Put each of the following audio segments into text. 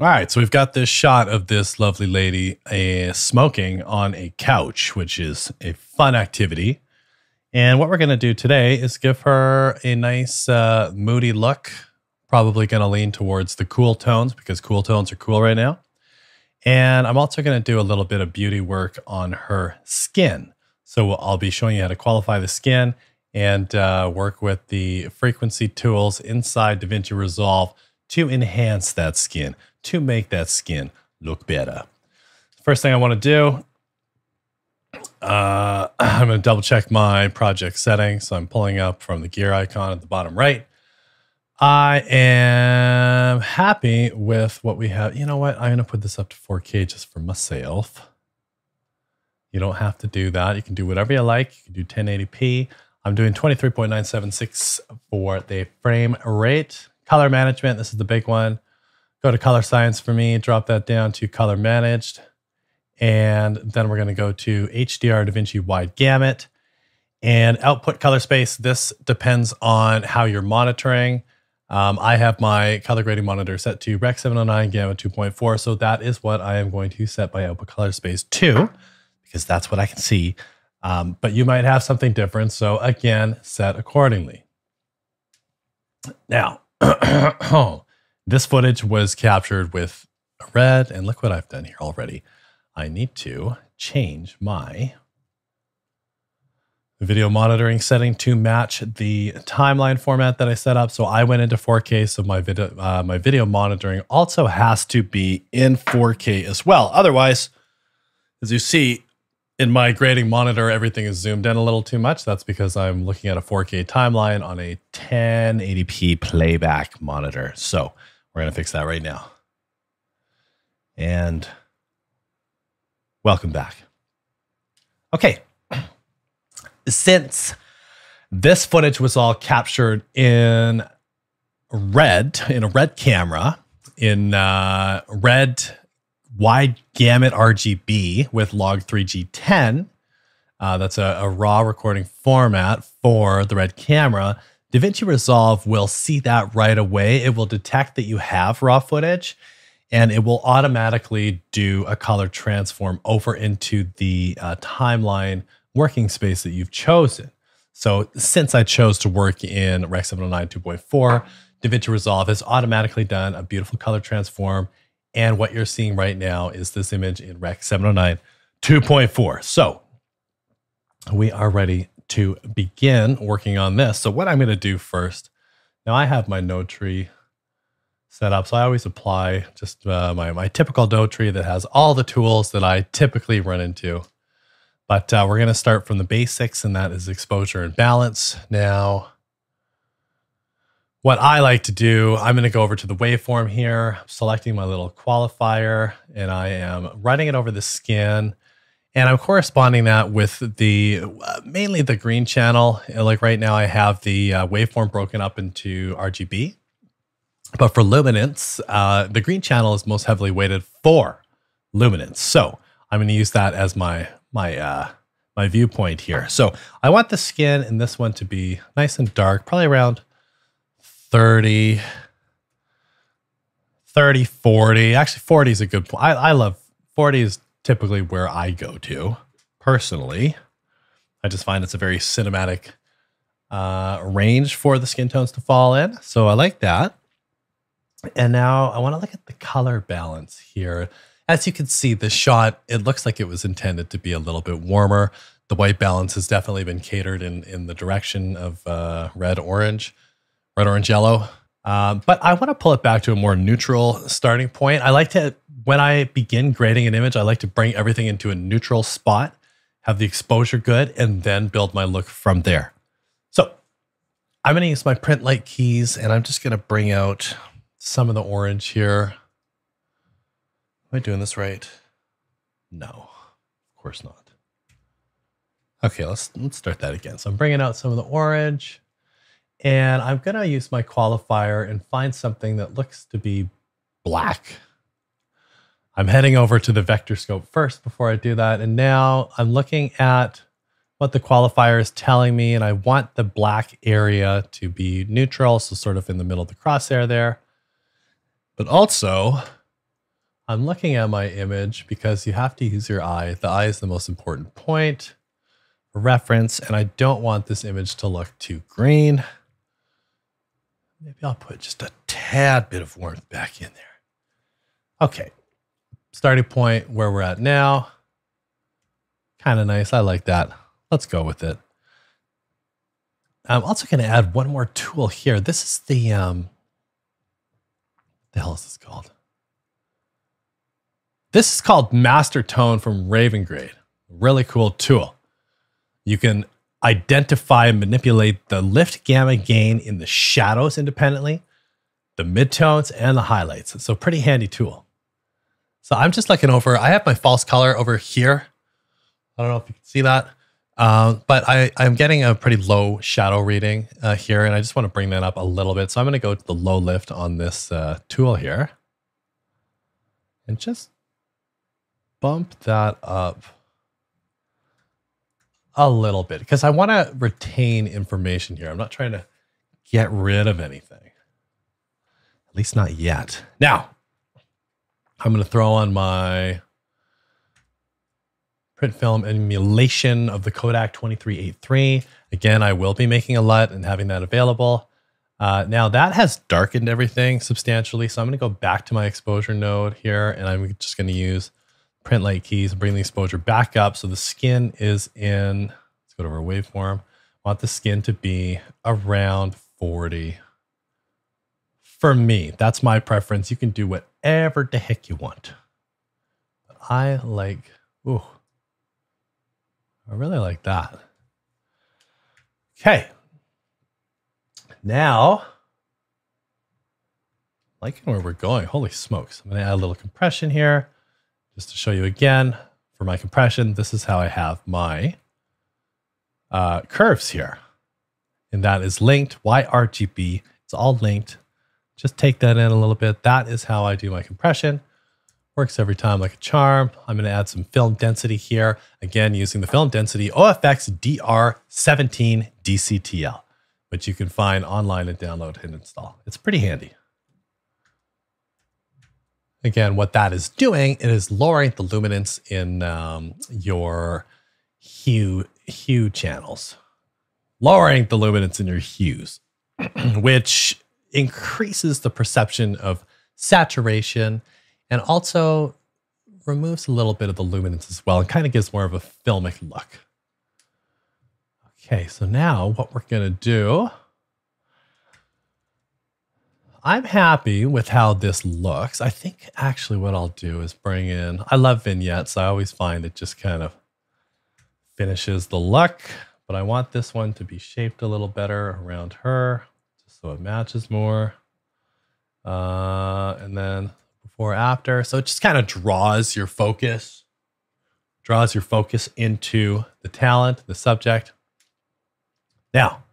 All right, so we've got this shot of this lovely lady uh, smoking on a couch, which is a fun activity. And what we're going to do today is give her a nice uh, moody look. Probably going to lean towards the cool tones because cool tones are cool right now. And I'm also going to do a little bit of beauty work on her skin. So I'll be showing you how to qualify the skin and uh, work with the frequency tools inside DaVinci Resolve to enhance that skin to make that skin look better. First thing I want to do, uh, I'm going to double check my project settings. So I'm pulling up from the gear icon at the bottom right. I am happy with what we have. You know what? I'm going to put this up to 4K just for myself. You don't have to do that. You can do whatever you like. You can do 1080p. I'm doing 23.976 for the frame rate. Color management, this is the big one. Go to color science for me, drop that down to color managed. And then we're going to go to HDR DaVinci wide gamut and output color space. This depends on how you're monitoring. Um, I have my color grading monitor set to Rec 709 Gamma 2.4. So that is what I am going to set my output color space to because that's what I can see. Um, but you might have something different. So again, set accordingly. Now, This footage was captured with red, and look what I've done here already. I need to change my video monitoring setting to match the timeline format that I set up. So I went into 4K. So my video, uh, my video monitoring also has to be in 4K as well. Otherwise, as you see in my grading monitor, everything is zoomed in a little too much. That's because I'm looking at a 4K timeline on a 1080p playback monitor. So we're going to fix that right now. And welcome back. Okay. Since this footage was all captured in red, in a red camera, in uh, red wide gamut RGB with log 3G10, uh, that's a, a raw recording format for the red camera DaVinci Resolve will see that right away. It will detect that you have raw footage and it will automatically do a color transform over into the uh, timeline working space that you've chosen. So since I chose to work in Rec 709 2.4, DaVinci Resolve has automatically done a beautiful color transform. And what you're seeing right now is this image in Rec 709 2.4. So we are ready to begin working on this. So what I'm going to do first, now I have my node tree set up. So I always apply just uh, my, my typical node tree that has all the tools that I typically run into. But uh, we're going to start from the basics, and that is exposure and balance. Now, what I like to do, I'm going to go over to the waveform here, selecting my little qualifier, and I am running it over the skin. And I'm corresponding that with the uh, mainly the green channel. Like right now, I have the uh, waveform broken up into RGB. But for luminance, uh, the green channel is most heavily weighted for luminance. So I'm going to use that as my my uh, my viewpoint here. So I want the skin in this one to be nice and dark, probably around 30, 30, 40. Actually, 40 is a good point. I, I love 40 is typically where I go to personally. I just find it's a very cinematic uh, range for the skin tones to fall in. So I like that. And now I want to look at the color balance here. As you can see, the shot, it looks like it was intended to be a little bit warmer. The white balance has definitely been catered in, in the direction of uh, red, orange, red, orange, yellow. Um, but I want to pull it back to a more neutral starting point. I like to when I begin grading an image, I like to bring everything into a neutral spot, have the exposure good, and then build my look from there. So I'm going to use my print light keys and I'm just going to bring out some of the orange here. Am I doing this right? No, of course not. Okay, let's let's start that again. So I'm bringing out some of the orange and I'm going to use my qualifier and find something that looks to be black. I'm heading over to the vector scope first before I do that. And now I'm looking at what the qualifier is telling me, and I want the black area to be neutral, so sort of in the middle of the crosshair there. But also, I'm looking at my image because you have to use your eye. The eye is the most important point for reference, and I don't want this image to look too green. Maybe I'll put just a tad bit of warmth back in there. Okay, starting point where we're at now. Kind of nice. I like that. Let's go with it. I'm also going to add one more tool here. This is the, um, the hell is this called? This is called Master Tone from Raven Grade. Really cool tool. You can identify and manipulate the lift gamma gain in the shadows independently, the midtones, and the highlights. So pretty handy tool. So I'm just looking over, I have my false color over here. I don't know if you can see that. Um, but I, I'm getting a pretty low shadow reading uh, here, and I just want to bring that up a little bit. So I'm going to go to the low lift on this uh, tool here and just bump that up a little bit because I want to retain information here. I'm not trying to get rid of anything, at least not yet. Now, I'm going to throw on my print film emulation of the Kodak 2383. Again, I will be making a LUT and having that available. Uh, now that has darkened everything substantially. So I'm going to go back to my exposure node here and I'm just going to use print light keys and bring the exposure back up. So the skin is in, let's go to our waveform. I want the skin to be around 40. For me, that's my preference. You can do whatever the heck you want. But I like, ooh, I really like that. Okay. Now, liking where we're going. Holy smokes. I'm going to add a little compression here just to show you again. For my compression, this is how I have my uh, curves here. And that is linked, YRGB. It's all linked. Just take that in a little bit. That is how I do my compression. Works every time like a charm. I'm going to add some film density here. Again, using the film density OFX DR17 DCTL, which you can find online and download and install. It's pretty handy. Again, what that is doing, it is lowering the luminance in um, your hue, hue channels. Lowering the luminance in your hues, which increases the perception of saturation and also removes a little bit of the luminance as well and kind of gives more of a filmic look. Okay, so now what we're going to do, I'm happy with how this looks. I think actually what I'll do is bring in, I love vignettes. I always find it just kind of finishes the look, but I want this one to be shaped a little better around her so it matches more. Uh, and then before after. So it just kind of draws your focus, draws your focus into the talent, the subject. Now,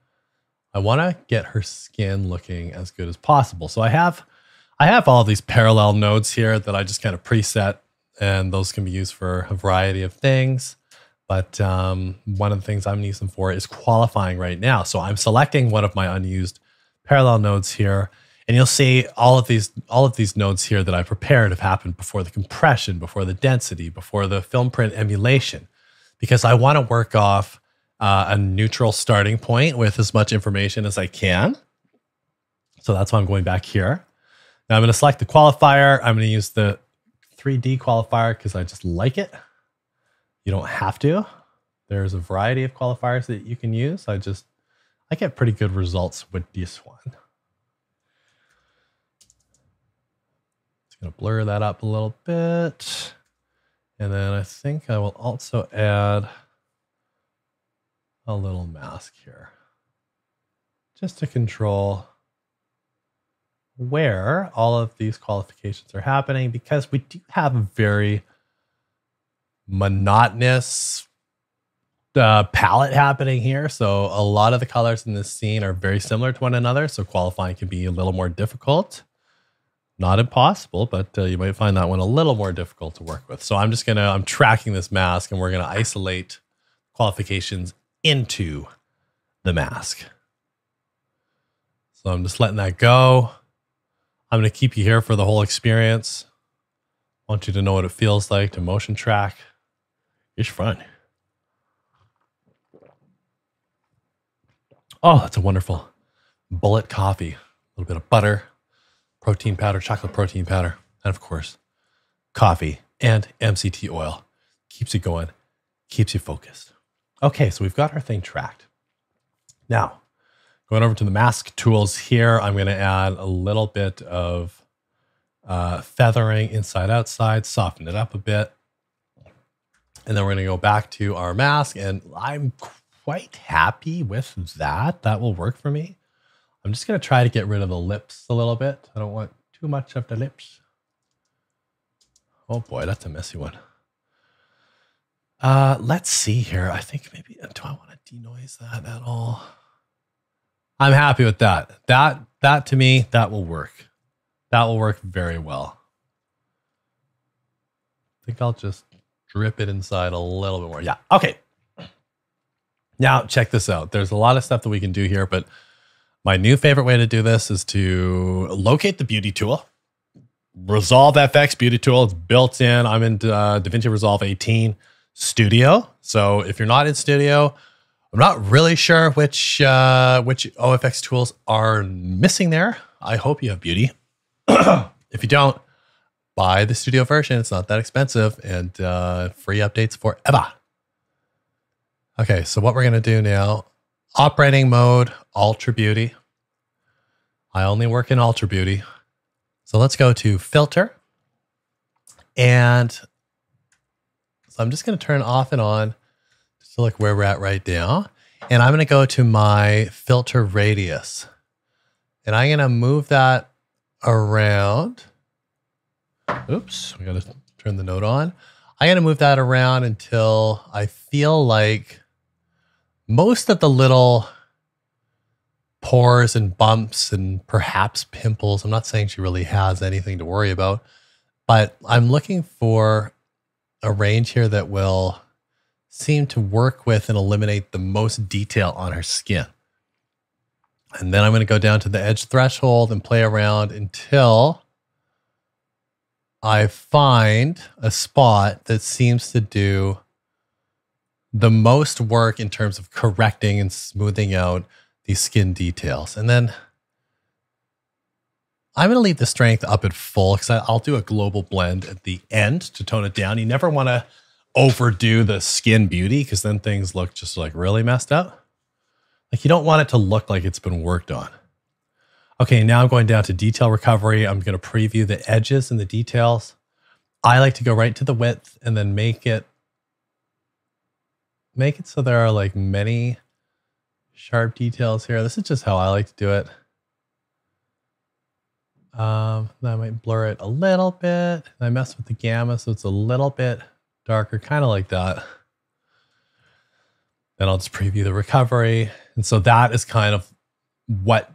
I want to get her skin looking as good as possible. So I have I have all these parallel nodes here that I just kind of preset and those can be used for a variety of things. But um, one of the things I'm using for is qualifying right now. So I'm selecting one of my unused parallel nodes here and you'll see all of these all of these nodes here that I prepared have happened before the compression, before the density, before the film print emulation, because I want to work off uh, a neutral starting point with as much information as I can. So that's why I'm going back here. Now I'm going to select the qualifier. I'm going to use the 3D qualifier because I just like it. You don't have to. There's a variety of qualifiers that you can use. I just, I get pretty good results with this one. It's going to blur that up a little bit. And then I think I will also add a little mask here just to control where all of these qualifications are happening because we do have a very monotonous uh, palette happening here. So a lot of the colors in this scene are very similar to one another. So qualifying can be a little more difficult not impossible, but uh, you might find that one a little more difficult to work with. So I'm just going to, I'm tracking this mask and we're going to isolate qualifications into the mask. So I'm just letting that go. I'm going to keep you here for the whole experience. want you to know what it feels like to motion track. It's fun. Oh, that's a wonderful bullet coffee. A little bit of butter, protein powder, chocolate protein powder, and of course, coffee and MCT oil. Keeps you going, keeps you focused. Okay, so we've got our thing tracked. Now, going over to the mask tools here, I'm going to add a little bit of uh, feathering inside outside, soften it up a bit. And then we're going to go back to our mask, and I'm quite happy with that. That will work for me. I'm just going to try to get rid of the lips a little bit. I don't want too much of the lips. Oh boy, that's a messy one. Uh, let's see here. I think maybe, do I want to denoise that at all? I'm happy with that. That, that to me, that will work. That will work very well. I think I'll just drip it inside a little bit more. Yeah. Okay. Now, check this out. There's a lot of stuff that we can do here, but my new favorite way to do this is to locate the beauty tool. Resolve FX beauty tool. It's built in. I'm in uh, DaVinci Resolve 18 Studio. So if you're not in Studio, I'm not really sure which uh, which OFX tools are missing there. I hope you have beauty. if you don't, buy the studio version. It's not that expensive and uh, free updates forever. Okay, so what we're going to do now operating mode, Ultra Beauty. I only work in Ultra Beauty. So let's go to filter. And so I'm just going to turn off and on just to look where we're at right now. And I'm going to go to my filter radius. And I'm going to move that around. Oops, we got to turn the note on. I'm going to move that around until I feel like most of the little pores and bumps and perhaps pimples. I'm not saying she really has anything to worry about, but I'm looking for a range here that will seem to work with and eliminate the most detail on her skin. And then I'm going to go down to the edge threshold and play around until I find a spot that seems to do the most work in terms of correcting and smoothing out these skin details. And then I'm going to leave the strength up at full because I'll do a global blend at the end to tone it down. You never want to overdo the skin beauty because then things look just like really messed up. Like you don't want it to look like it's been worked on. Okay, now I'm going down to detail recovery. I'm going to preview the edges and the details. I like to go right to the width and then make it make it so there are like many sharp details here. This is just how I like to do it. Um, I might blur it a little bit. I mess with the gamma so it's a little bit darker, kind of like that. Then I'll just preview the recovery. And so that is kind of what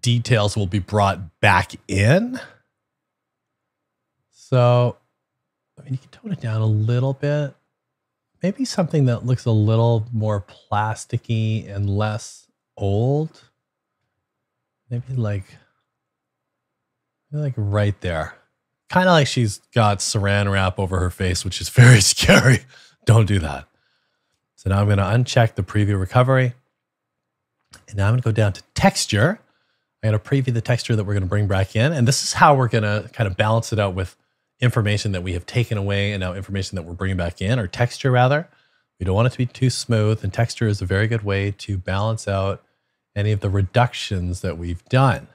details will be brought back in. So, I mean, you can tone it down a little bit. Maybe something that looks a little more plasticky and less old. Maybe like, maybe like right there. Kind of like she's got saran wrap over her face, which is very scary. Don't do that. So now I'm going to uncheck the preview recovery. And now I'm going to go down to texture. I'm going to preview the texture that we're going to bring back in. And this is how we're going to kind of balance it out with information that we have taken away and now information that we're bringing back in, or texture rather. We don't want it to be too smooth. And texture is a very good way to balance out any of the reductions that we've done.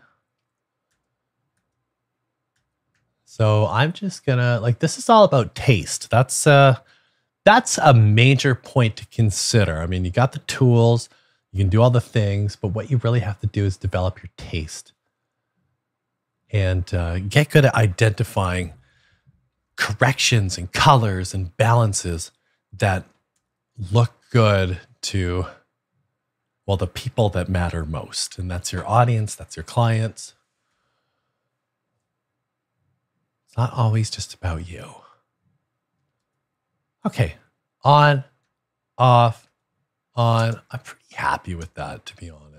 So I'm just gonna like this is all about taste. That's uh that's a major point to consider. I mean, you got the tools, you can do all the things, but what you really have to do is develop your taste and uh, get good at identifying corrections and colors and balances that look good to well the people that matter most and that's your audience that's your clients it's not always just about you Okay. On, off, on. I'm pretty happy with that, to be honest.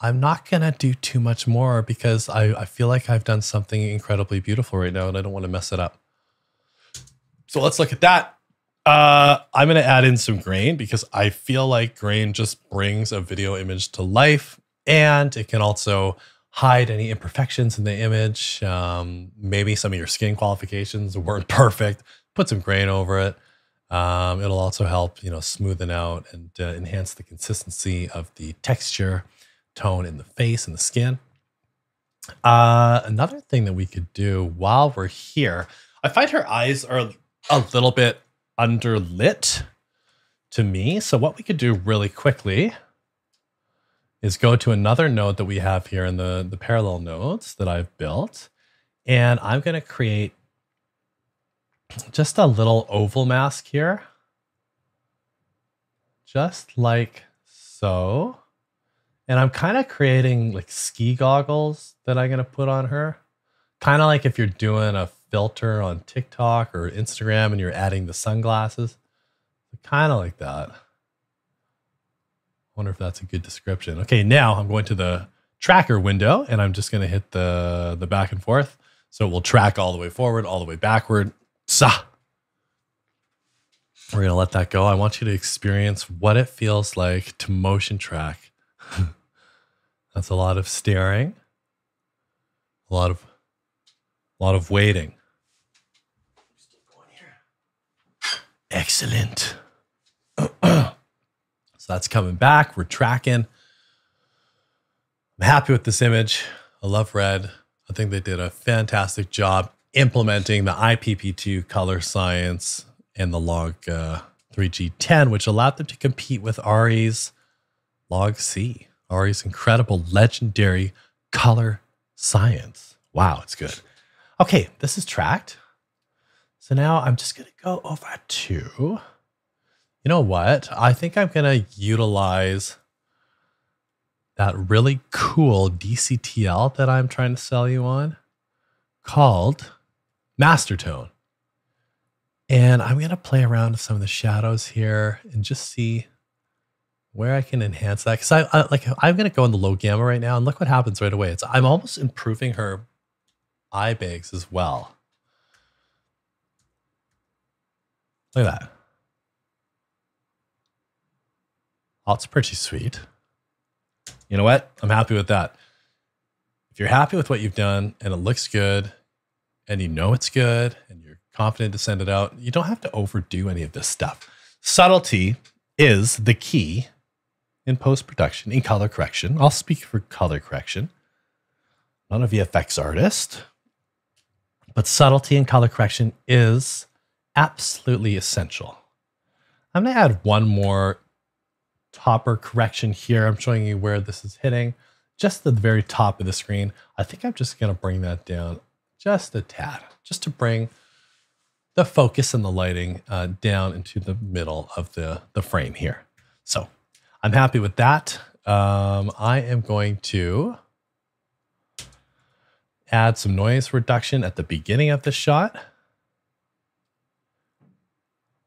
I'm not going to do too much more because I, I feel like I've done something incredibly beautiful right now and I don't want to mess it up. So let's look at that. Uh, I'm going to add in some grain because I feel like grain just brings a video image to life and it can also hide any imperfections in the image. Um, maybe some of your skin qualifications weren't perfect. Put some grain over it. Um, it'll also help, you know, smoothen out and uh, enhance the consistency of the texture, tone in the face and the skin. Uh, another thing that we could do while we're here, I find her eyes are a little bit underlit to me. So what we could do really quickly is go to another node that we have here in the, the parallel nodes that I've built. And I'm going to create just a little oval mask here. Just like so. And I'm kind of creating like ski goggles that I'm going to put on her. Kind of like if you're doing a filter on TikTok or Instagram and you're adding the sunglasses. Kind of like that. I wonder if that's a good description. Okay, now I'm going to the tracker window and I'm just going to hit the, the back and forth. So it will track all the way forward, all the way backward. Sa. We're going to let that go. I want you to experience what it feels like to motion track. That's a lot of staring, a lot of, a lot of waiting. Excellent. so that's coming back. We're tracking. I'm happy with this image. I love red. I think they did a fantastic job implementing the IPP2 color science and the log uh, 3G10, which allowed them to compete with ARRI's log C, ARRI's incredible legendary color science. Wow, it's good. Okay, this is tracked. So now I'm just going to go over to, you know what? I think I'm going to utilize that really cool DCTL that I'm trying to sell you on called Mastertone. And I'm going to play around with some of the shadows here and just see where I can enhance that. Cause I, I like, I'm going to go in the low gamma right now and look what happens right away. It's, I'm almost improving her eye bags as well. Look at that. Oh, it's pretty sweet. You know what? I'm happy with that. If you're happy with what you've done and it looks good and you know it's good and you're confident to send it out, you don't have to overdo any of this stuff. Subtlety is the key in post production, in color correction. I'll speak for color correction. Not a VFX artist, but subtlety in color correction is absolutely essential. I'm going to add one more topper correction here. I'm showing you where this is hitting, just at the very top of the screen. I think I'm just going to bring that down just a tad, just to bring the focus and the lighting uh, down into the middle of the, the frame here. So I'm happy with that. Um, I am going to add some noise reduction at the beginning of the shot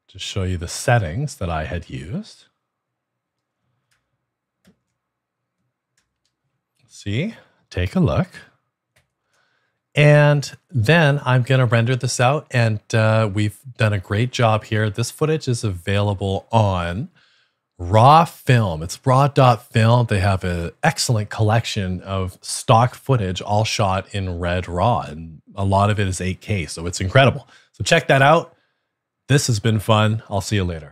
to show you the settings that I had used. See, take a look. And then I'm going to render this out. And uh, we've done a great job here. This footage is available on raw film. It's raw.film. They have an excellent collection of stock footage, all shot in red raw. And a lot of it is 8K. So it's incredible. So check that out. This has been fun. I'll see you later.